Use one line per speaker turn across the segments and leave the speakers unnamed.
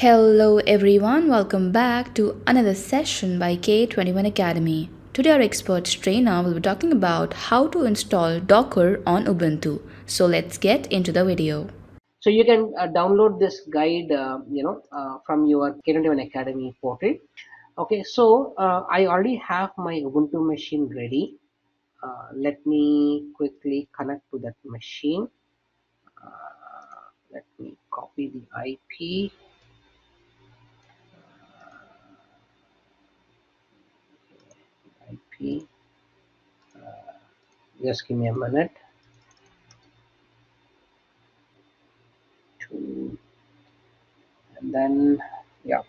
Hello everyone, welcome back to another session by K21 Academy. Today our expert trainer will be talking about how to install Docker on Ubuntu. So let's get into the video.
So you can uh, download this guide, uh, you know, uh, from your K21 Academy portal. Okay, so uh, I already have my Ubuntu machine ready. Uh, let me quickly connect to that machine. Uh, let me copy the IP. Uh, just give me a minute. And then yeah,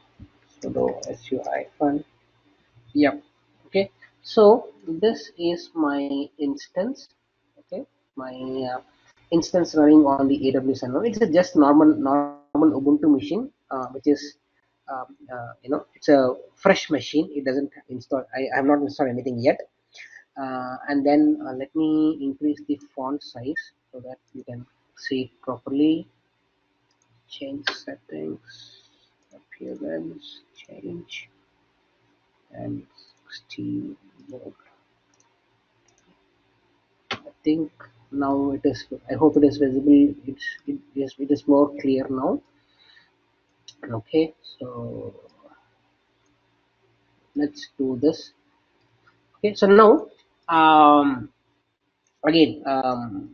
sudo su hyphen. Yep. Okay. So this is my instance. Okay, my uh, instance running on the AWS environment. It's a just normal normal Ubuntu machine, uh, which is you know it's a fresh machine. It doesn't install. I have not installed anything yet. Uh, and then uh, let me increase the font size so that you can see it properly. Change settings, appearance, change, and 16 more. I think now it is i hope it is visible it's it is it is more clear now okay so let's do this okay so now um again um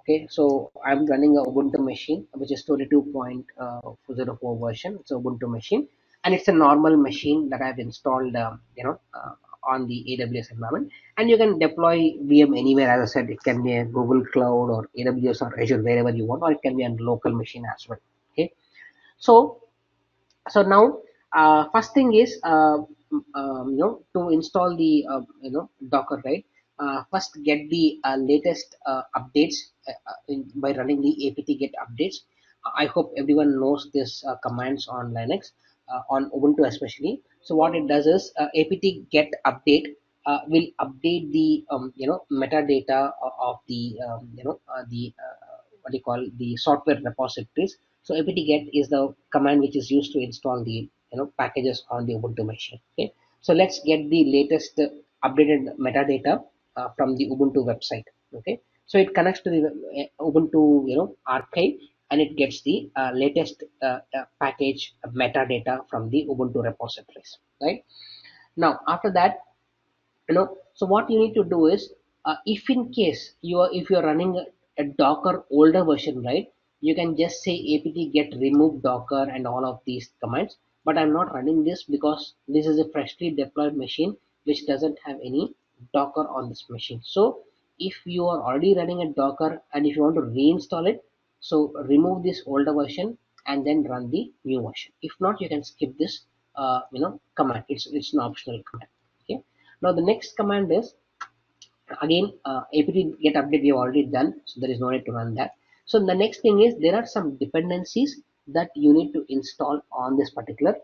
okay so i'm running a ubuntu machine which is 22.04 version it's ubuntu machine and it's a normal machine that i've installed uh, you know uh, on the AWS environment. And you can deploy VM anywhere. As I said, it can be a Google Cloud or AWS or Azure, wherever you want, or it can be on local machine as well. Okay. So, so now, uh, first thing is, uh, um, you know, to install the, uh, you know, Docker, right? Uh, first get the uh, latest uh, updates in, by running the apt get updates. I hope everyone knows this commands on Linux, on Ubuntu especially so what it does is apt get update will update the um, you know metadata of the um, you know the what you call the software repositories so apt get is the command which is used to install the you know packages on the ubuntu machine okay? So let's get the latest updated metadata uh, from the ubuntu website okay? So it connects to the uh, ubuntu you know archive and it gets the uh, latest uh, uh, package metadata from the ubuntu repositories right? Now after that you know so what you need to do is uh, if in case you are if you're running a, a, docker older version right you can just say apt get remove docker and all of these commands. But i'm not running this because this is a freshly deployed machine which doesn't have any docker on this machine. So if you are already running a docker and if you want to reinstall it so remove this older version and then run the new version. If not you can skip this uh, you know command. It's it's an optional command. Okay. Now the next command is again uh, apt get update we have already done so there is no need to run that so the next thing is there are some dependencies that you need to install on this particular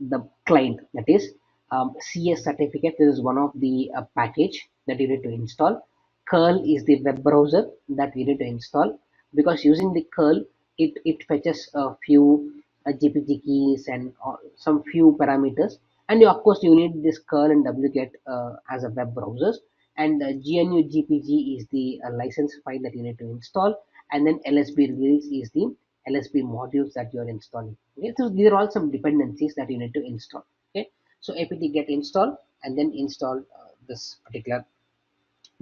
the client. That is um, ca certificate. This is one of the uh, package that you need to install. Curl is the web browser that we need to install. Because using the curl it it fetches a few uh, gpg keys and uh, some few parameters. And you, of course you need this curl and wget uh, as a web browsers. And gnu gpg is the uh, license file that you need to install and then lsb release is the lsb modules that you are installing. Okay so these are all some dependencies that you need to install. Okay so apt get install and then install uh, this particular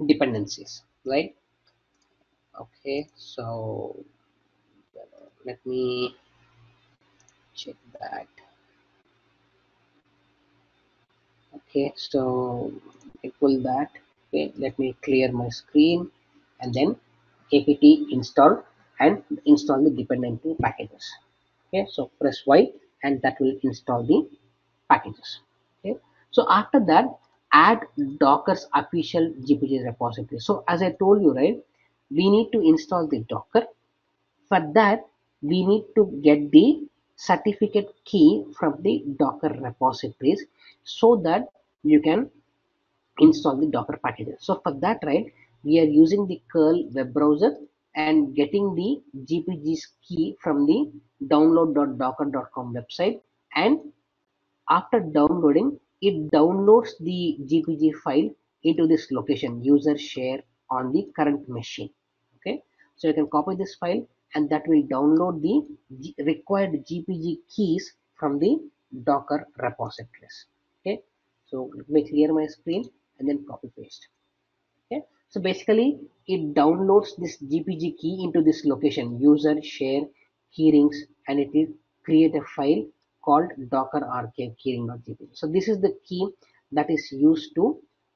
dependencies right? Okay so let me check that. Okay so pull that. Okay let me clear my screen and then apt install and install the dependency packages. Okay so press y and that will install the packages. Okay so after that add docker's official gpg repository. So as i told you right we need to install the docker. For that we need to get the certificate key from the docker repositories so that you can install the docker packages. So for that right we are using the curl web browser and getting the GPG's key from the download.docker.com website. And after downloading it downloads the GPG file into this location user share on the current machine. Okay? So you can copy this file and that will download the required GPG keys from the docker repositories. Okay? So let me clear my screen and then copy paste. Okay so basically it downloads this gpg key into this location user share keyrings and it will create a file called docker archive keyring.gpg so this is the key that is used to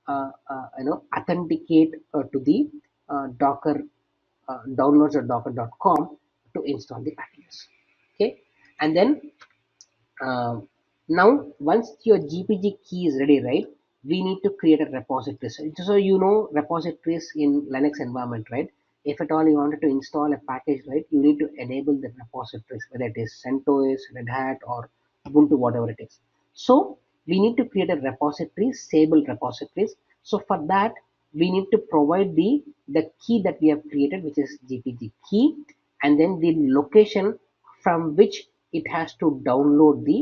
uh, uh, you know authenticate uh, to the uh, docker uh, downloads or docker.com to install the packages okay? And then um, now once your gpg key is ready right we need to create a repository so you know repositories in linux environment right? If at all you wanted to install a package right you need to enable the repositories whether it is centos red hat or ubuntu whatever it is. So we need to create a repository stable repositories. So for that we need to provide the the key that we have created which is gpg key and then the location from which it has to download the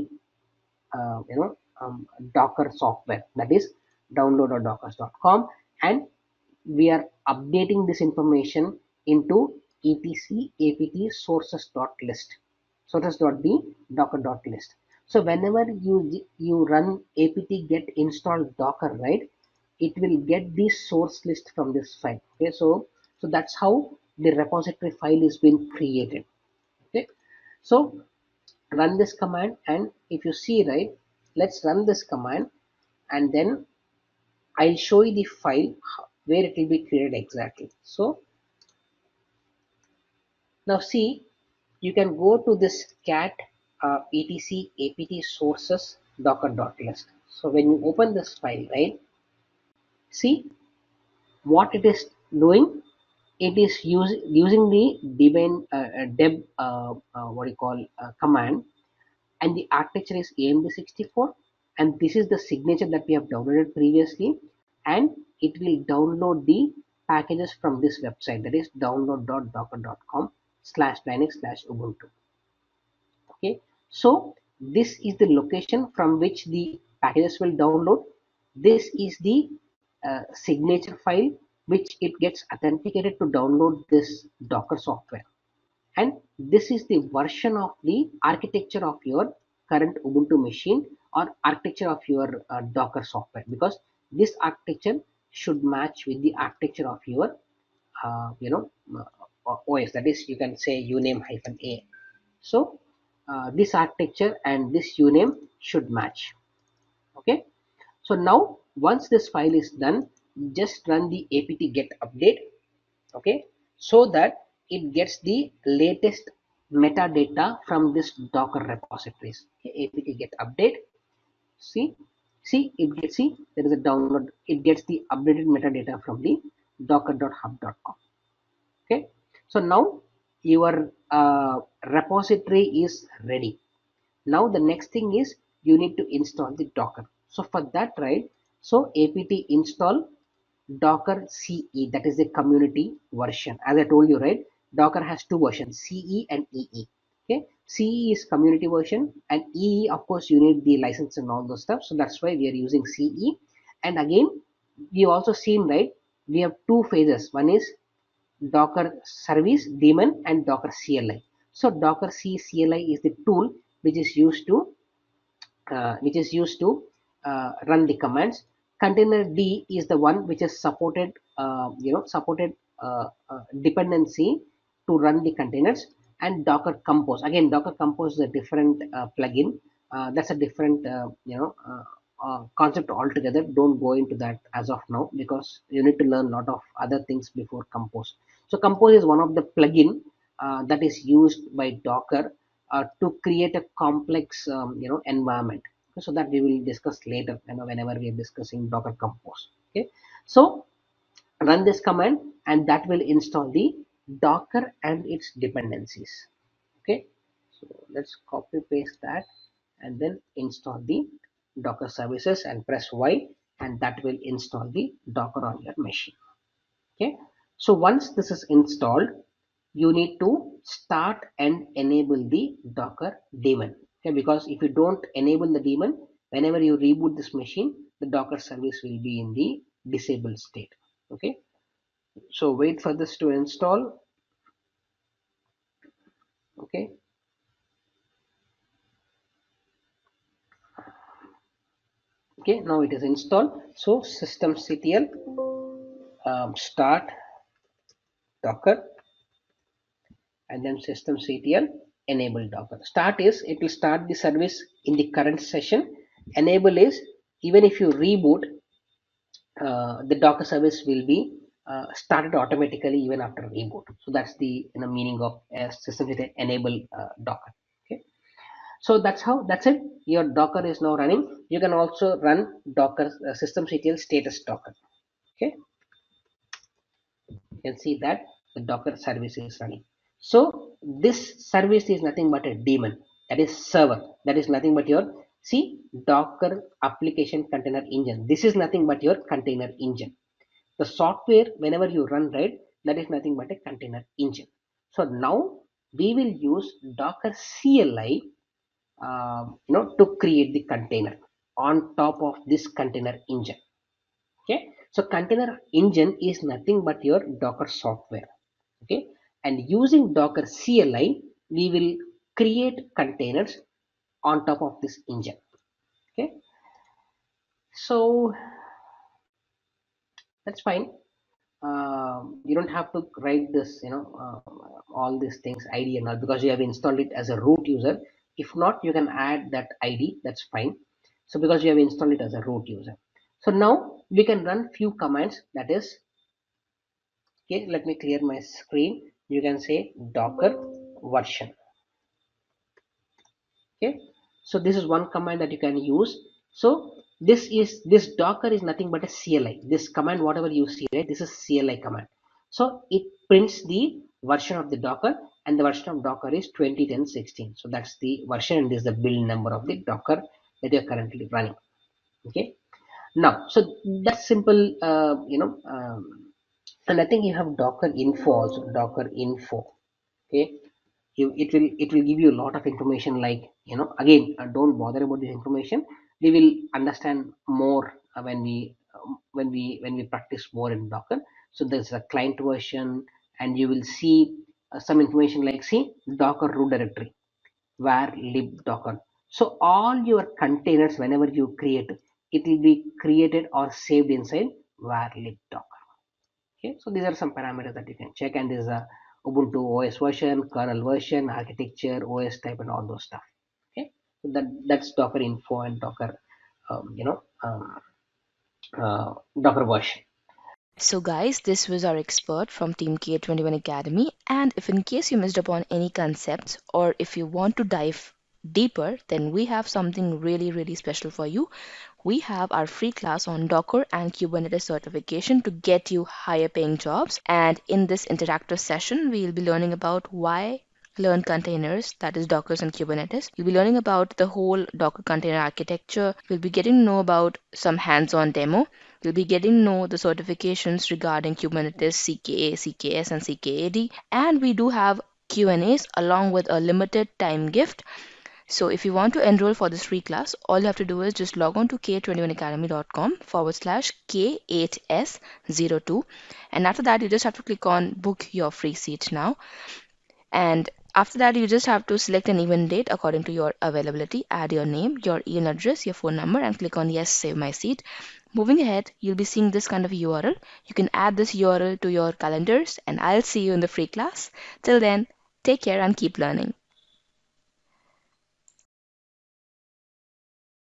uh, you know um, docker software that is download.dockers.com and we are updating this information into etc apt sources.list sources.b docker.list so whenever you you run apt get install docker right it will get the source list from this file okay? So so that's how the repository file is being created okay? So run this command and if you see right let's run this command and then I'll show you the file where it will be created exactly. So now see you can go to this cat uh, etc apt sources docker.list so when you open this file right see what it is doing? It is use, using the debian uh, deb uh, uh, what you call uh, command and the architecture is AMD64 and this is the signature that we have downloaded previously. And it will download the packages from this website that is download.docker.com slash linux slash ubuntu. Okay. So this is the location from which the packages will download. This is the uh, signature file which it gets authenticated to download this docker software. And this is the version of the architecture of your current ubuntu machine or architecture of your uh, docker software because this architecture should match with the architecture of your uh, you know uh, os that is you can say uname hyphen a. So uh, this architecture and this uname should match. Okay? So now once this file is done just run the apt get update okay so that it gets the latest metadata from this docker repositories. Okay, apt get update see see it gets see there is a download it gets the updated metadata from the docker.hub.com okay? So now your uh, repository is ready. Now the next thing is you need to install the docker. So for that right so apt install docker ce that is the community version. As i told you right docker has two versions ce and ee okay? Ce is community version and ee of course you need the license and all those stuff so that's why we are using ce and again we also seen right we have two phases. One is docker service daemon and docker cli so docker c cli is the tool which is used to uh, which is used to uh, run the commands. Containerd is the one which is supported uh, you know supported uh, uh, dependency to run the containers and docker compose. Again docker compose is a different uh, plugin. That's a different you know uh, concept altogether. Don't go into that as of now because you need to learn a lot of other things before compose. So compose is one of the plugin uh, that is used by docker uh, to create a complex um, you know environment. So that we will discuss later you know, whenever we are discussing docker compose. Okay? So run this command and that will install the docker and its dependencies okay so let's copy paste that and then install the docker services and press y and that will install the docker on your machine okay so once this is installed you need to start and enable the Docker daemon. Okay, because if you don't enable the daemon, whenever you reboot this machine, the Docker service will be in the disabled state. Okay, so wait for this to install. Okay, okay now it is installed. So systemctl um, start docker and then systemctl enable docker. Start is it will start the service in the current session. Enable is even if you reboot uh, the docker service will be uh, started automatically even after reboot so that's the you know, meaning of uh, systemctl enable uh, docker. Okay, so that's how that's it. Your docker is now running. You can also run docker uh, systemctl status docker. Okay. You can see that the docker service is running. So this service is nothing but a daemon. That is server. That is nothing but your see docker application container engine. This is nothing but your container engine the software whenever you run right that is nothing but a container engine. So now we will use docker cli um, you know to create the container on top of this container engine. Okay? So container engine is nothing but your docker software. Okay? And using docker cli we will create containers on top of this engine. Okay? So that's fine. Uh, you don't have to write this you know uh, all these things id and all because you have installed it as a root user. If not you can add that id that's fine. So because you have installed it as a root user. So now we can run few commands. That is okay let me clear my screen. You can say docker version. Okay. So this is one command that you can use. So this is this docker is nothing but a cli this command whatever you see right this is cli command. So it prints the version of the docker and the version of docker is 201016 so that's the version and this is the build number of the docker that you're currently running. Okay? Now so that's simple uh, you know um, and i think you have docker info also docker info. Okay? You, it will it will give you a lot of information like you know again uh, don't bother about this information we will understand more uh, when we um, when we when we practice more in docker. So there's a client version and you will see uh, some information like see docker root directory var lib docker. So all your containers whenever you create it will be created or saved inside var lib docker. Okay so these are some parameters that you can check and this is a ubuntu os version kernel version architecture os type and all those stuff that that's docker info and docker um, you know um, uh, docker version.
So guys, this was our expert from Team K21 Academy. And if in case you missed upon any concepts or if you want to dive deeper, then we have something really really special for you. We have our free class on Docker and Kubernetes certification to get you higher paying jobs. And in this interactive session, we'll be learning about why learn containers, that is Docker and Kubernetes. You'll be learning about the whole Docker container architecture. You'll be getting to know about some hands-on demo. You'll be getting to know the certifications regarding Kubernetes, CKA, CKS, and CKAD. And we do have Q&As along with a limited time gift. So if you want to enroll for this free class, all you have to do is just log on to k21academy.com forward slash k8s02. And after that, you just have to click on book your free seat now. And after that, you just have to select an event date according to your availability, add your name, your email address, your phone number, and click on Yes, Save My Seat. Moving ahead, you'll be seeing this kind of URL. You can add this URL to your calendars, and I'll see you in the free class. Till then, take care and keep learning.